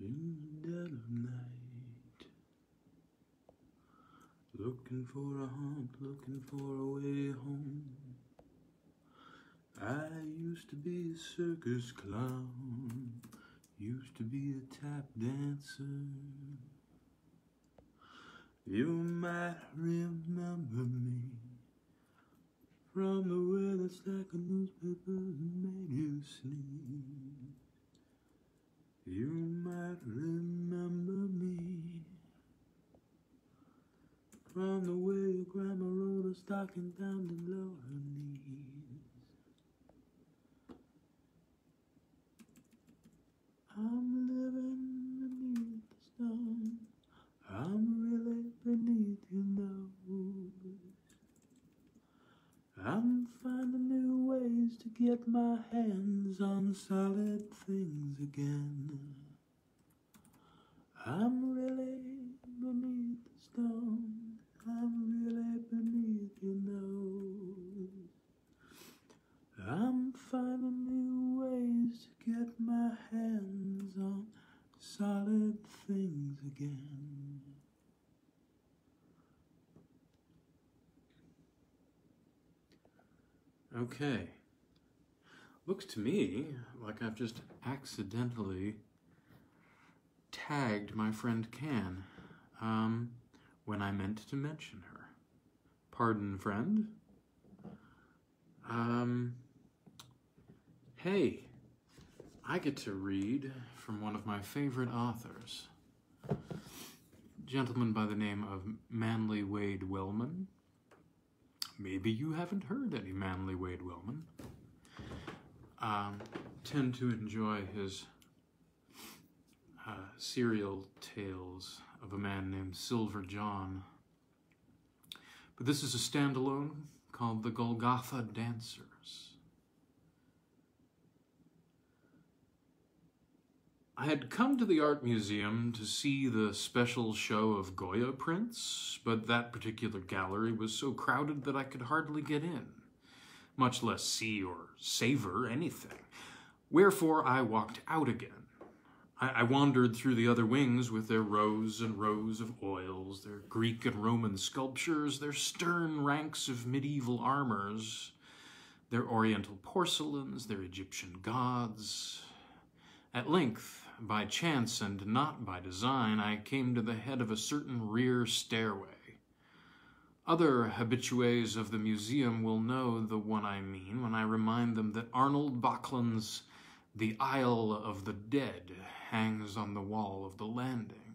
in the dead of night. Looking for a haunt, looking for a way home. I used to be a circus clown, used to be a tap dancer. You might remember me from the that stack of newspapers made you sneeze. You might remember me from the way your grandma rolled a stocking down below her knees. I'm living beneath the stone. I'm really beneath you nose. I'm finding new ways to get my hands on solid things again. I'm really beneath the stone. I'm really beneath your nose. I'm finding new ways to get my hands on solid things again. Okay. Looks to me like I've just accidentally tagged my friend Can um, when I meant to mention her. Pardon, friend? Um, hey, I get to read from one of my favorite authors, a gentleman by the name of Manly Wade Wellman. Maybe you haven't heard any Manly Wade Wellman. Um, tend to enjoy his uh, serial tales of a man named Silver John. But this is a standalone called The Golgotha Dancers. I had come to the art museum to see the special show of Goya prints, but that particular gallery was so crowded that I could hardly get in, much less see or savor anything. Wherefore I walked out again. I, I wandered through the other wings with their rows and rows of oils, their Greek and Roman sculptures, their stern ranks of medieval armors, their oriental porcelains, their Egyptian gods. At length, by chance and not by design, I came to the head of a certain rear stairway. Other habitués of the museum will know the one I mean when I remind them that Arnold Böcklin's The Isle of the Dead hangs on the wall of the landing.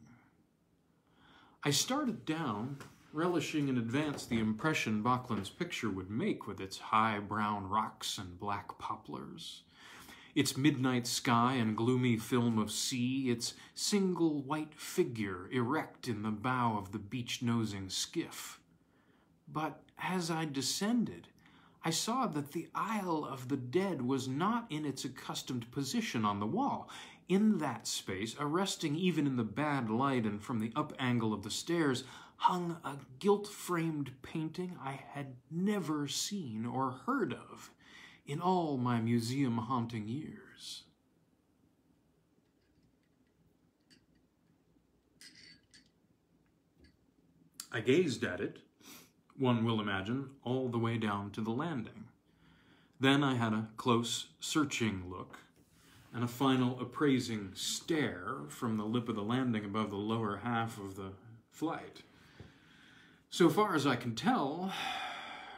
I started down, relishing in advance the impression Böcklin's picture would make with its high brown rocks and black poplars its midnight sky and gloomy film of sea, its single white figure erect in the bow of the beach-nosing skiff. But as I descended, I saw that the Isle of the Dead was not in its accustomed position on the wall. In that space, arresting even in the bad light and from the up angle of the stairs, hung a gilt-framed painting I had never seen or heard of in all my museum haunting years. I gazed at it, one will imagine, all the way down to the landing. Then I had a close, searching look, and a final appraising stare from the lip of the landing above the lower half of the flight. So far as I can tell,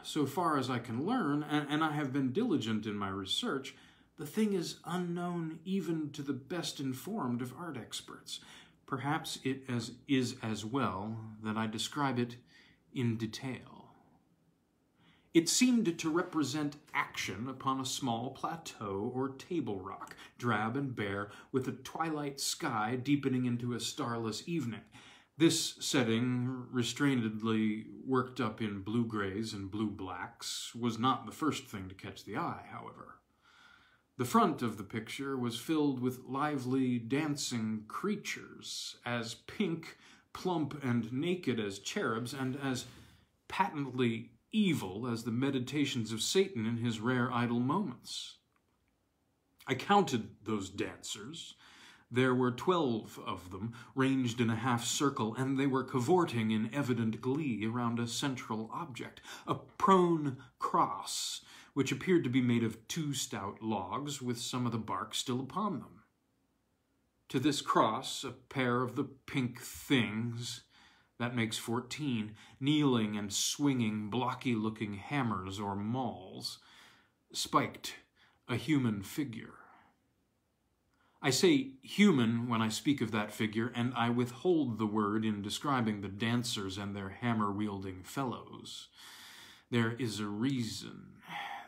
so far as I can learn, and, and I have been diligent in my research, the thing is unknown even to the best informed of art experts. Perhaps it as, is as well that I describe it in detail. It seemed to represent action upon a small plateau or table rock, drab and bare, with a twilight sky deepening into a starless evening. This setting, restrainedly worked up in blue grays and blue blacks, was not the first thing to catch the eye, however. The front of the picture was filled with lively, dancing creatures, as pink, plump, and naked as cherubs, and as patently evil as the meditations of Satan in his rare idle moments. I counted those dancers, There were twelve of them, ranged in a half circle, and they were cavorting in evident glee around a central object, a prone cross, which appeared to be made of two stout logs with some of the bark still upon them. To this cross, a pair of the pink things, that makes fourteen, kneeling and swinging blocky-looking hammers or mauls, spiked a human figure. I say human when I speak of that figure, and I withhold the word in describing the dancers and their hammer-wielding fellows. There is a reason.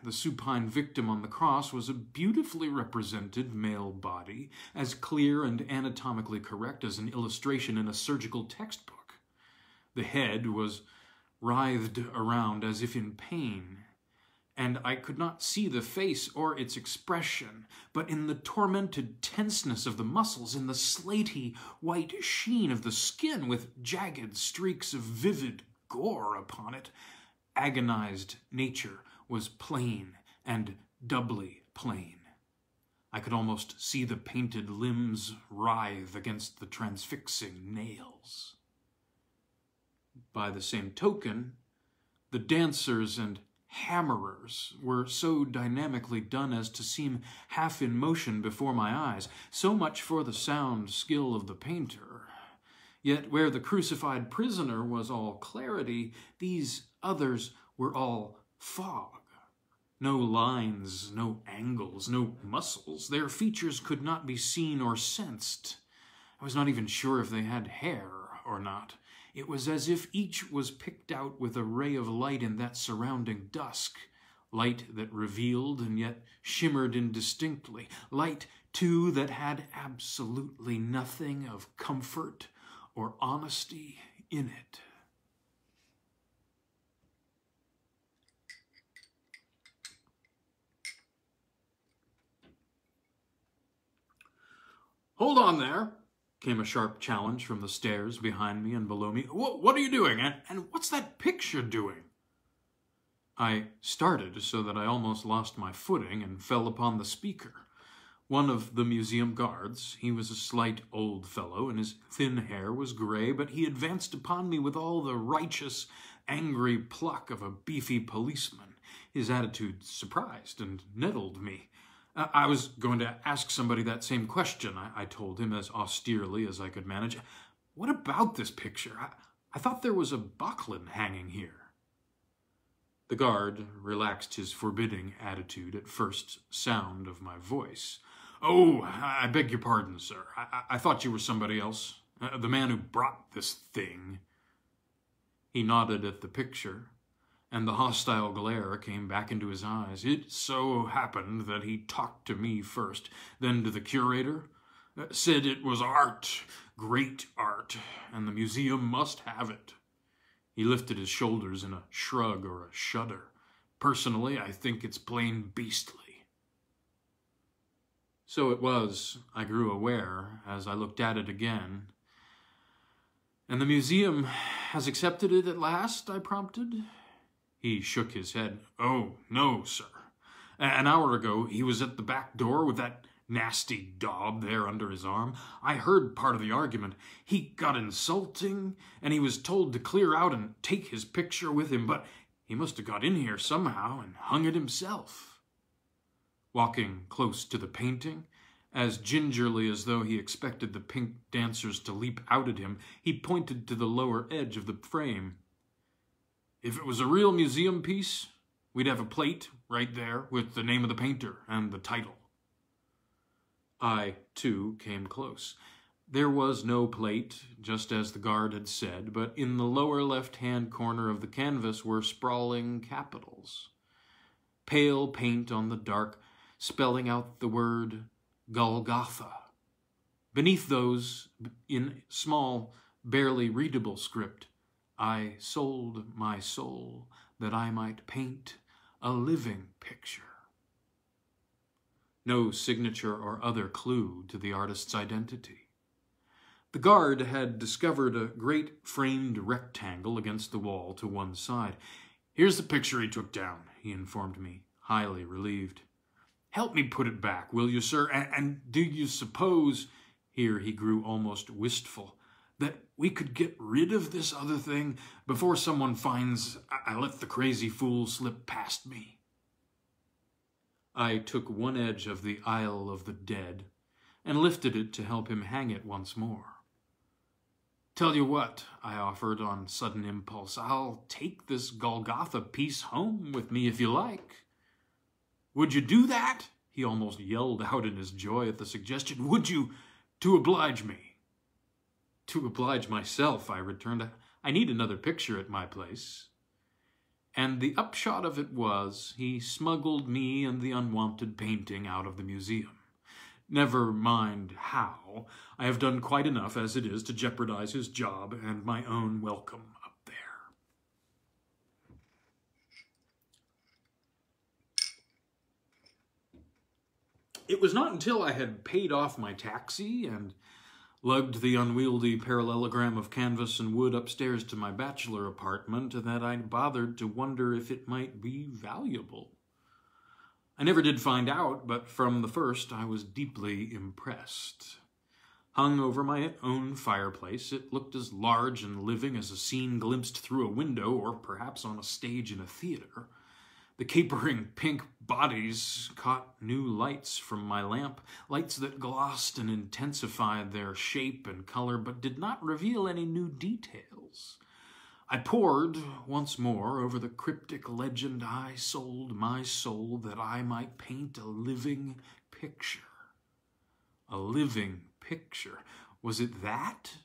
The supine victim on the cross was a beautifully represented male body, as clear and anatomically correct as an illustration in a surgical textbook. The head was writhed around as if in pain, and I could not see the face or its expression, but in the tormented tenseness of the muscles, in the slaty white sheen of the skin with jagged streaks of vivid gore upon it, agonized nature was plain and doubly plain. I could almost see the painted limbs writhe against the transfixing nails. By the same token, the dancers and hammerers were so dynamically done as to seem half in motion before my eyes. So much for the sound skill of the painter. Yet where the crucified prisoner was all clarity, these others were all fog. No lines, no angles, no muscles. Their features could not be seen or sensed. I was not even sure if they had hair or not. It was as if each was picked out with a ray of light in that surrounding dusk, light that revealed and yet shimmered indistinctly, light, too, that had absolutely nothing of comfort or honesty in it. Hold on there, came a sharp challenge from the stairs behind me and below me. What are you doing? And, and what's that picture doing? I started so that I almost lost my footing and fell upon the speaker. One of the museum guards, he was a slight old fellow, and his thin hair was gray, but he advanced upon me with all the righteous, angry pluck of a beefy policeman. His attitude surprised and nettled me. I was going to ask somebody that same question, I, I, told him as austerely as I could manage. What about this picture? I, I thought there was a Böcklin hanging here. The guard relaxed his forbidding attitude at first sound of my voice. Oh, I beg your pardon, sir. I, I thought you were somebody else. Uh, the man who brought this thing. He nodded at the picture, and the hostile glare came back into his eyes. It so happened that he talked to me first, then to the curator, uh, said it was art, great art, and the museum must have it. He lifted his shoulders in a shrug or a shudder. Personally, I think it's plain beastly. So it was, I grew aware as I looked at it again. And the museum has accepted it at last, I prompted. He shook his head. Oh, no, sir. An hour ago, he was at the back door with that nasty daub there under his arm. I heard part of the argument. He got insulting, and he was told to clear out and take his picture with him, but he must have got in here somehow and hung it himself. Walking close to the painting, as gingerly as though he expected the pink dancers to leap out at him, he pointed to the lower edge of the frame. If it was a real museum piece, we'd have a plate right there with the name of the painter and the title. I, too, came close. There was no plate, just as the guard had said, but in the lower left-hand corner of the canvas were sprawling capitals. Pale paint on the dark, spelling out the word Golgotha. Beneath those, in small, barely readable script, I sold my soul that I might paint a living picture. No signature or other clue to the artist's identity. The guard had discovered a great framed rectangle against the wall to one side. Here's the picture he took down, he informed me, highly relieved. Help me put it back, will you, sir? And, and do you suppose Here he grew almost wistful. That we could get rid of this other thing before someone finds I let the crazy fool slip past me. I took one edge of the Isle of the Dead and lifted it to help him hang it once more. Tell you what, I offered on sudden impulse, I'll take this Golgotha piece home with me if you like. Would you do that? He almost yelled out in his joy at the suggestion. Would you, to oblige me? To oblige myself, I returned. I need another picture at my place. And the upshot of it was, he smuggled me and the unwanted painting out of the museum. Never mind how. I have done quite enough as it is to jeopardize his job and my own welcome up there. It was not until I had paid off my taxi and lugged the unwieldy parallelogram of canvas and wood upstairs to my bachelor apartment that I bothered to wonder if it might be valuable. I never did find out, but from the first I was deeply impressed. Hung over my own fireplace, it looked as large and living as a scene glimpsed through a window or perhaps on a stage in a theater. The capering pink bodies caught new lights from my lamp, lights that glossed and intensified their shape and color, but did not reveal any new details. I pored once more over the cryptic legend I sold my soul that I might paint a living picture. A living picture. Was it that?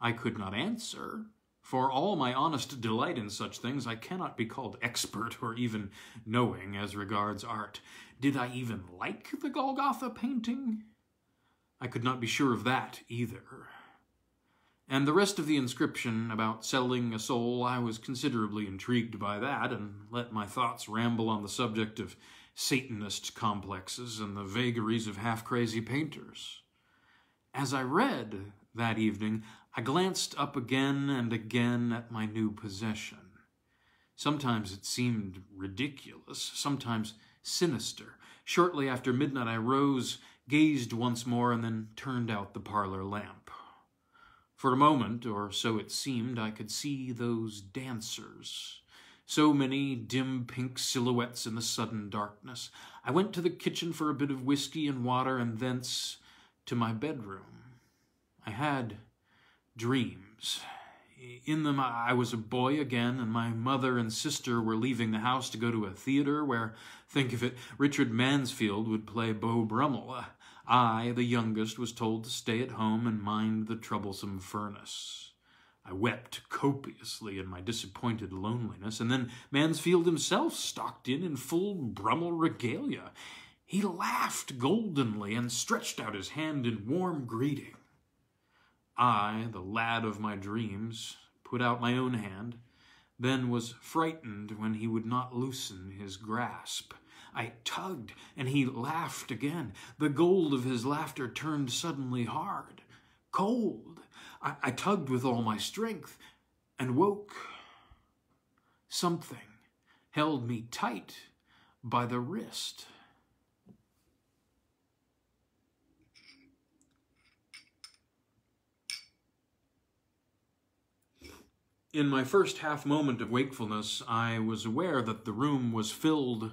I could not answer. For all my honest delight in such things, I cannot be called expert or even knowing as regards art. Did I even like the Golgotha painting? I could not be sure of that either. And the rest of the inscription about selling a soul, I was considerably intrigued by that and let my thoughts ramble on the subject of Satanist complexes and the vagaries of half-crazy painters. As I read that evening, I glanced up again and again at my new possession. Sometimes it seemed ridiculous, sometimes sinister. Shortly after midnight, I rose, gazed once more, and then turned out the parlor lamp. For a moment, or so it seemed, I could see those dancers. So many dim pink silhouettes in the sudden darkness. I went to the kitchen for a bit of whiskey and water, and thence to my bedroom. I had dreams. In them, I was a boy again, and my mother and sister were leaving the house to go to a theater where, think of it, Richard Mansfield would play Beau Brummell. I, the youngest, was told to stay at home and mind the troublesome furnace. I wept copiously in my disappointed loneliness, and then Mansfield himself stalked in in full Brummell regalia. He laughed goldenly and stretched out his hand in warm greeting. I, the lad of my dreams, put out my own hand, then was frightened when he would not loosen his grasp. I tugged, and he laughed again. The gold of his laughter turned suddenly hard, cold. I, I tugged with all my strength and woke. Something held me tight by the wrist. In my first half moment of wakefulness, I was aware that the room was filled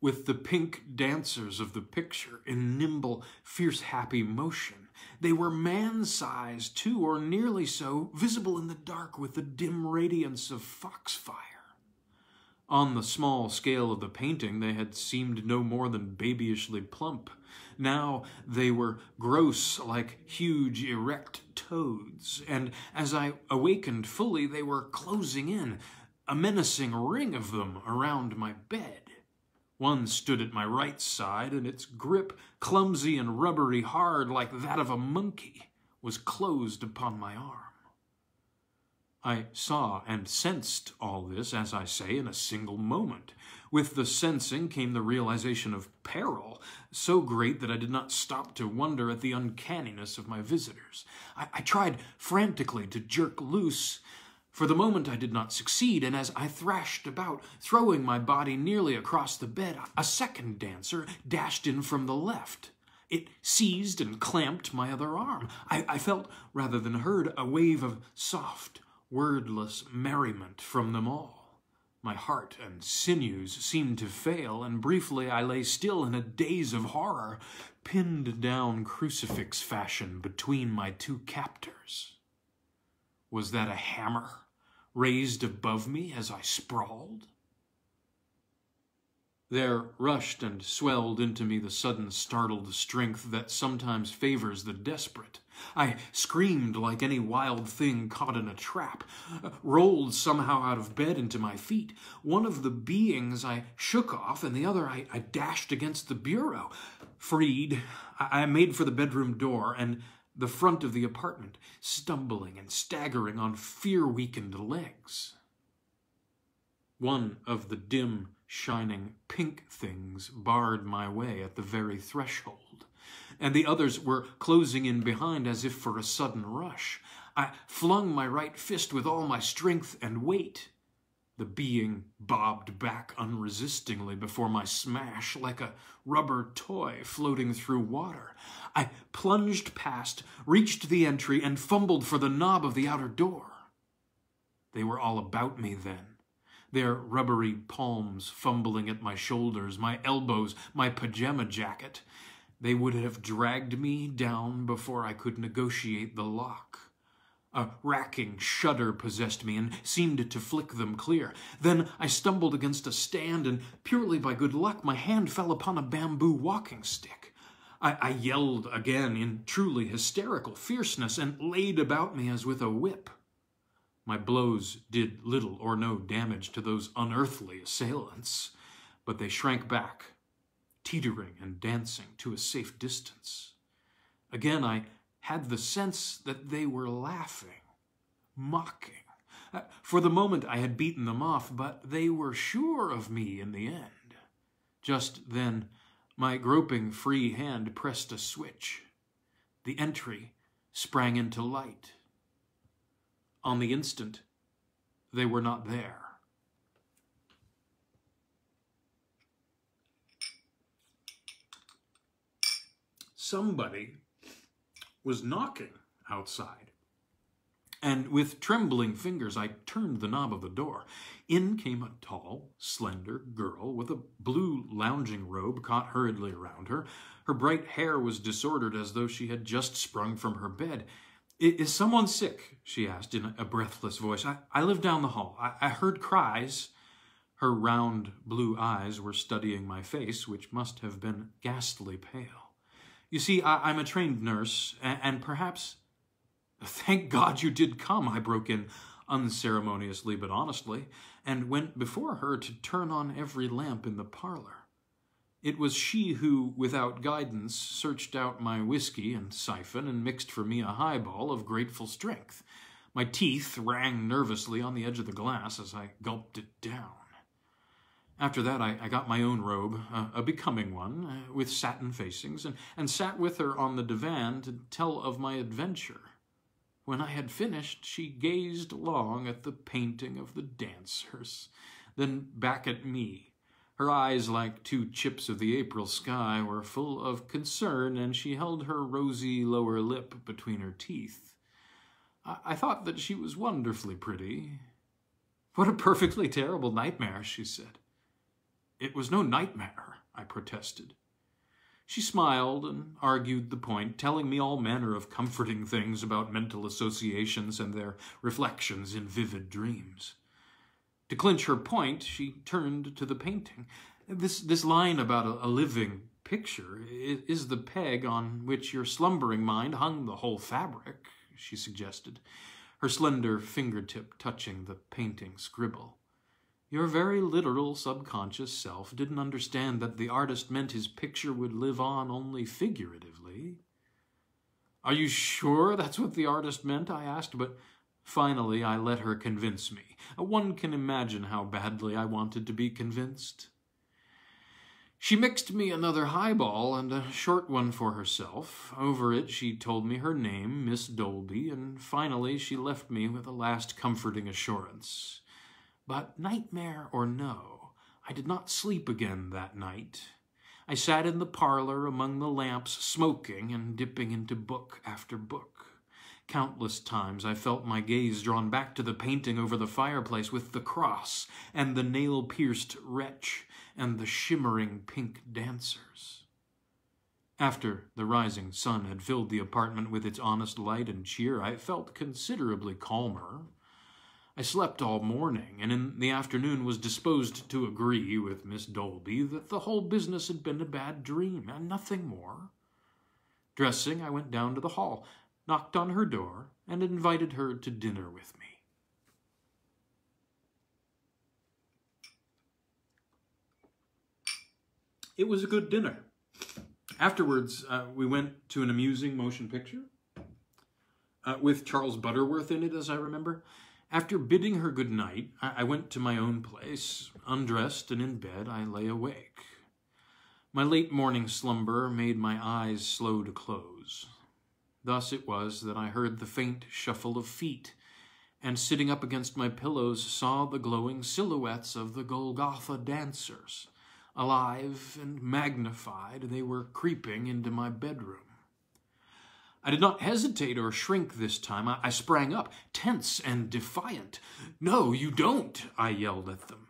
with the pink dancers of the picture in nimble, fierce, happy motion. They were man-sized, too, or nearly so, visible in the dark with the dim radiance of foxfire. On the small scale of the painting, they had seemed no more than babyishly plump. Now they were gross like huge erect toads, and as I awakened fully, they were closing in, a menacing ring of them around my bed. One stood at my right side, and its grip, clumsy and rubbery hard like that of a monkey, was closed upon my arm. I saw and sensed all this, as I say, in a single moment. With the sensing came the realization of peril, so great that I did not stop to wonder at the uncanniness of my visitors. I, I tried frantically to jerk loose, for the moment I did not succeed, and as I thrashed about, throwing my body nearly across the bed, a second dancer dashed in from the left. It seized and clamped my other arm. I, I felt, rather than heard, a wave of soft, wordless merriment from them all. My heart and sinews seemed to fail, and briefly I lay still in a daze of horror, pinned down crucifix fashion between my two captors. Was that a hammer raised above me as I sprawled? There rushed and swelled into me the sudden startled strength that sometimes favors the desperate. I screamed like any wild thing caught in a trap, uh, rolled somehow out of bed into my feet. One of the beings I shook off, and the other I, I dashed against the bureau. Freed, I, I made for the bedroom door and the front of the apartment, stumbling and staggering on fear weakened legs. One of the dim shining pink things barred my way at the very threshold, and the others were closing in behind as if for a sudden rush. I flung my right fist with all my strength and weight. The being bobbed back unresistingly before my smash like a rubber toy floating through water. I plunged past, reached the entry, and fumbled for the knob of the outer door. They were all about me then their rubbery palms fumbling at my shoulders, my elbows, my pajama jacket. They would have dragged me down before I could negotiate the lock. A racking shudder possessed me and seemed to flick them clear. Then I stumbled against a stand, and purely by good luck, my hand fell upon a bamboo walking stick. I, I yelled again in truly hysterical fierceness and laid about me as with a whip. My blows did little or no damage to those unearthly assailants, but they shrank back, teetering and dancing to a safe distance. Again, I had the sense that they were laughing, mocking. Uh, for the moment, I had beaten them off, but they were sure of me in the end. Just then, my groping free hand pressed a switch. The entry sprang into light. On the instant, they were not there. Somebody was knocking outside. And with trembling fingers, I turned the knob of the door. In came a tall, slender girl with a blue lounging robe caught hurriedly around her. Her bright hair was disordered as though she had just sprung from her bed. Is someone sick? she asked in a breathless voice. I, I live down the hall. I, I heard cries. Her round blue eyes were studying my face, which must have been ghastly pale. You see, I, am a trained nurse, and, and perhaps. Thank God you did come, I broke in unceremoniously but honestly, and went before her to turn on every lamp in the parlor. It was she who, without guidance, searched out my whiskey and siphon and mixed for me a highball of grateful strength. My teeth rang nervously on the edge of the glass as I gulped it down. After that, I, I got my own robe, a becoming one, uh, with satin facings, and, and sat with her on the divan to tell of my adventure. When I had finished, she gazed long at the painting of the dancers, then back at me her eyes, like two chips of the April sky, were full of concern, and she held her rosy lower lip between her teeth. I, I thought that she was wonderfully pretty. What a perfectly terrible nightmare, she said. It was no nightmare, I protested. She smiled and argued the point, telling me all manner of comforting things about mental associations and their reflections in vivid dreams. To clinch her point, she turned to the painting. This, this line about a, a living picture is, is the peg on which your slumbering mind hung the whole fabric, she suggested, her slender fingertip touching the painting scribble. Your very literal subconscious self didn't understand that the artist meant his picture would live on only figuratively. Are you sure that's what the artist meant? I asked, but Finally, I let her convince me. One can imagine how badly I wanted to be convinced. She mixed me another highball and a short one for herself. Over it, she told me her name, Miss Dolby, and finally she left me with a last comforting assurance. But nightmare or no, I did not sleep again that night. I sat in the parlor among the lamps, smoking and dipping into book after book. Countless times I felt my gaze drawn back to the painting over the fireplace with the cross and the nail-pierced wretch and the shimmering pink dancers. After the rising sun had filled the apartment with its honest light and cheer, I felt considerably calmer. I slept all morning, and in the afternoon was disposed to agree with Miss Dolby that the whole business had been a bad dream, and nothing more. Dressing, I went down to the hall, knocked on her door, and invited her to dinner with me. It was a good dinner. Afterwards, uh, we went to an amusing motion picture uh, with Charles Butterworth in it, as I remember. After bidding her good night, I, I went to my own place. Undressed and in bed, I lay awake. My late morning slumber made my eyes slow to close. Thus it was that I heard the faint shuffle of feet, and sitting up against my pillows, saw the glowing silhouettes of the Golgotha dancers. Alive and magnified, they were creeping into my bedroom. I did not hesitate or shrink this time. I, I, sprang up, tense and defiant. No, you don't, I yelled at them.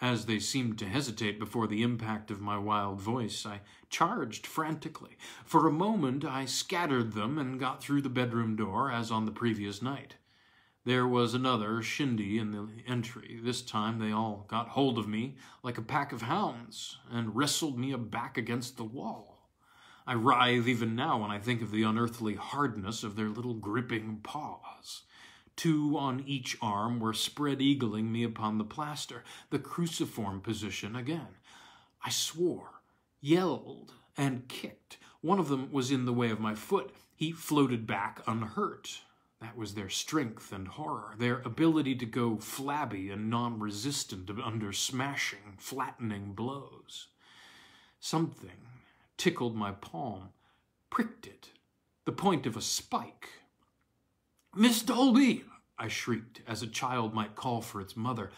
As they seemed to hesitate before the impact of my wild voice, I charged frantically. For a moment, I scattered them and got through the bedroom door as on the previous night. There was another shindy in the entry. This time they all got hold of me like a pack of hounds and wrestled me back against the wall. I writhe even now when I think of the unearthly hardness of their little gripping paws. Two on each arm were spread eagling me upon the plaster, the cruciform position again. I swore, yelled, and kicked. One of them was in the way of my foot. He floated back unhurt. That was their strength and horror, their ability to go flabby and non-resistant under smashing, flattening blows. Something tickled my palm, pricked it, the point of a spike. Miss Dolby, I shrieked, as a child might call for its mother.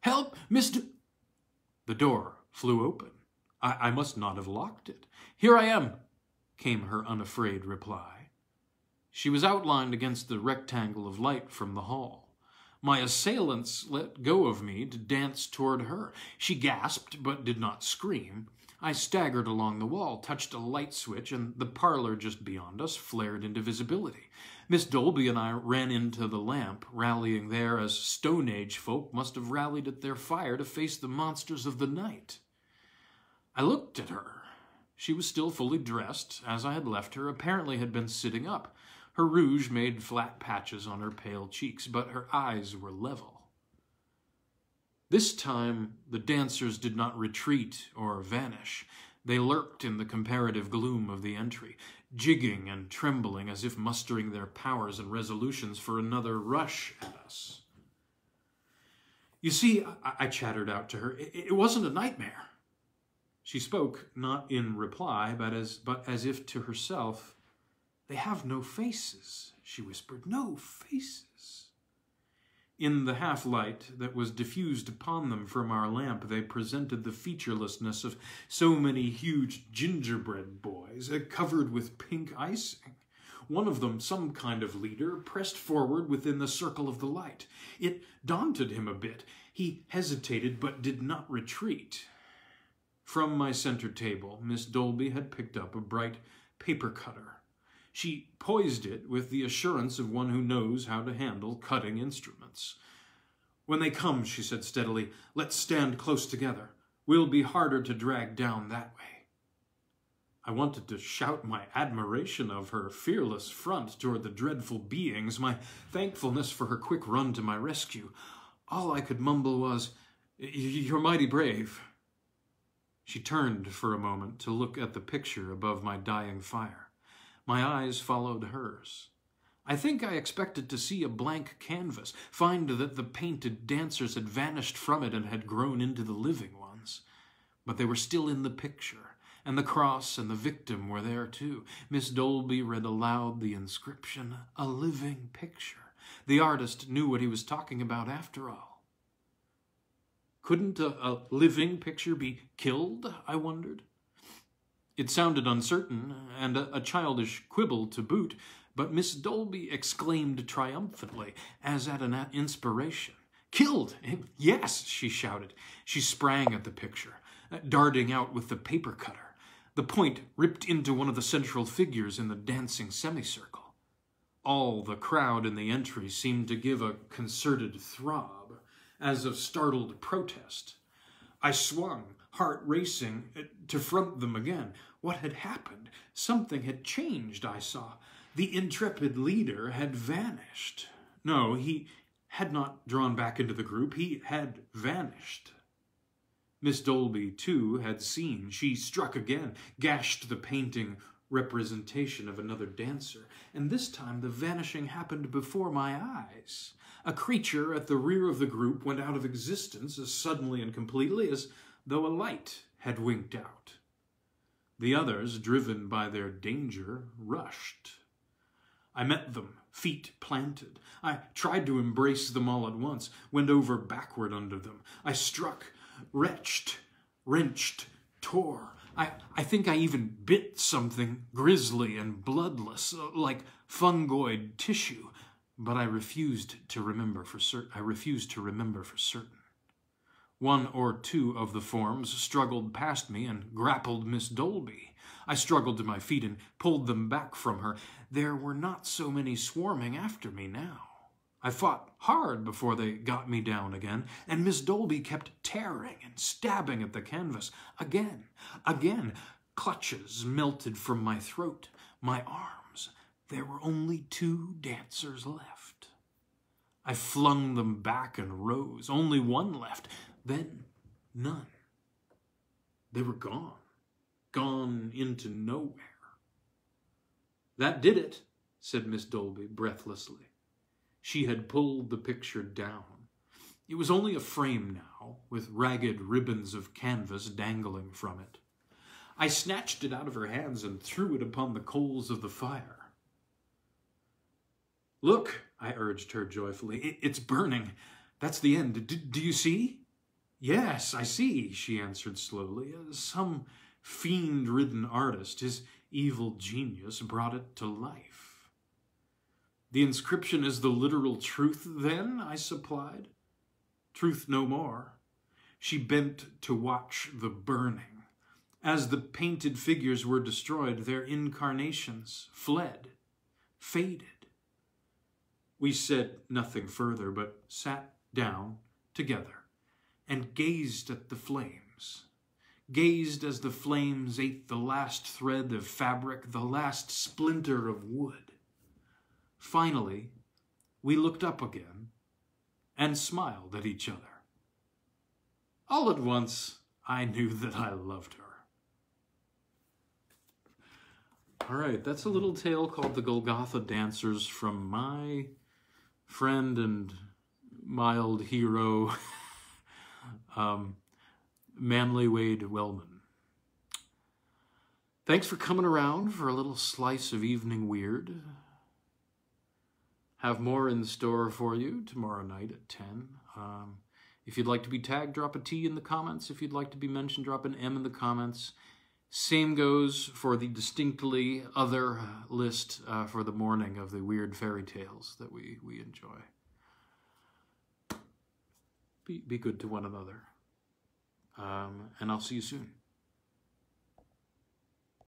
Help, Miss The door flew open. I, I must not have locked it. Here I am, came her unafraid reply. She was outlined against the rectangle of light from the hall. My assailants let go of me to dance toward her. She gasped, but did not scream. I staggered along the wall, touched a light switch, and the parlor just beyond us flared into visibility. Miss Dolby and I ran into the lamp, rallying there as Stone Age folk must have rallied at their fire to face the monsters of the night. I looked at her. She was still fully dressed, as I had left her, apparently had been sitting up. Her rouge made flat patches on her pale cheeks, but her eyes were level. This time, the dancers did not retreat or vanish. They lurked in the comparative gloom of the entry, jigging and trembling as if mustering their powers and resolutions for another rush at us. You see, I, I chattered out to her, it, it wasn't a nightmare. She spoke not in reply, but as, but as if to herself. They have no faces, she whispered, no faces. In the half-light that was diffused upon them from our lamp, they presented the featurelessness of so many huge gingerbread boys, uh, covered with pink icing. One of them, some kind of leader, pressed forward within the circle of the light. It daunted him a bit. He hesitated, but did not retreat. From my center table, Miss Dolby had picked up a bright paper cutter. She poised it with the assurance of one who knows how to handle cutting instruments. When they come, she said steadily, let's stand close together. We'll be harder to drag down that way. I wanted to shout my admiration of her fearless front toward the dreadful beings, my thankfulness for her quick run to my rescue. All I could mumble was, You're mighty brave. She turned for a moment to look at the picture above my dying fire. My eyes followed hers. I think I expected to see a blank canvas, find that the painted dancers had vanished from it and had grown into the living ones. But they were still in the picture, and the cross and the victim were there too. Miss Dolby read aloud the inscription, a living picture. The artist knew what he was talking about after all. Couldn't a, a living picture be killed, I wondered? It sounded uncertain, and a, childish quibble to boot, but Miss Dolby exclaimed triumphantly, as at an inspiration. Killed! Yes, she shouted. She sprang at the picture, uh, darting out with the paper cutter. The point ripped into one of the central figures in the dancing semicircle. All the crowd in the entry seemed to give a concerted throb, as of startled protest. I swung, heart racing, eh, to front them again. What had happened? Something had changed, I saw. The intrepid leader had vanished. No, he, had not drawn back into the group. He had vanished. Miss Dolby, too, had seen. She struck again, gashed the painting representation of another dancer, and this time the vanishing happened before my eyes. A creature at the rear of the group went out of existence as suddenly and completely as though a light had winked out. The others, driven by their danger, rushed. I met them, feet planted. I tried to embrace them all at once, went over backward under them. I struck, retched, wrenched, tore. I, I think I even bit something grisly and bloodless, uh, like fungoid tissue, but I refused to remember for certain. I refused to remember for certain. One or two of the forms struggled past me and grappled Miss Dolby. I struggled to my feet and pulled them back from her. There were not so many swarming after me now. I fought hard before they got me down again, and Miss Dolby kept tearing and stabbing at the canvas. Again, again, clutches melted from my throat, my arms. There were only two dancers left. I flung them back and rose, only one left, then none. They were gone gone into nowhere. That did it, said Miss Dolby breathlessly. She had pulled the picture down. It was only a frame now, with ragged ribbons of canvas dangling from it. I snatched it out of her hands and threw it upon the coals of the fire. Look, I urged her joyfully, it's burning. That's the end. D do you see? Yes, I see, she answered slowly. Uh, some fiend ridden artist, his evil genius, brought it to life. The inscription is the literal truth, then? I supplied. Truth no more. She bent to watch the burning. As the painted figures were destroyed, their incarnations fled, faded. We said nothing further, but sat down together and gazed at the flames gazed as the flames ate the last thread of fabric, the last splinter of wood. Finally, we looked up again and smiled at each other. All at once, I knew that I loved her. All right, that's a little tale called The Golgotha Dancers from my friend and mild hero, um, Manly Wade Wellman. Thanks for coming around for a little slice of evening weird. Have more in store for you tomorrow night at 10. Um, if you'd like to be tagged, drop a T in the comments. If you'd like to be mentioned, drop an M in the comments. Same goes for the distinctly other list uh, for the morning of the weird fairy tales that we, we enjoy. Be, be good to one another. Um, and I'll see you soon.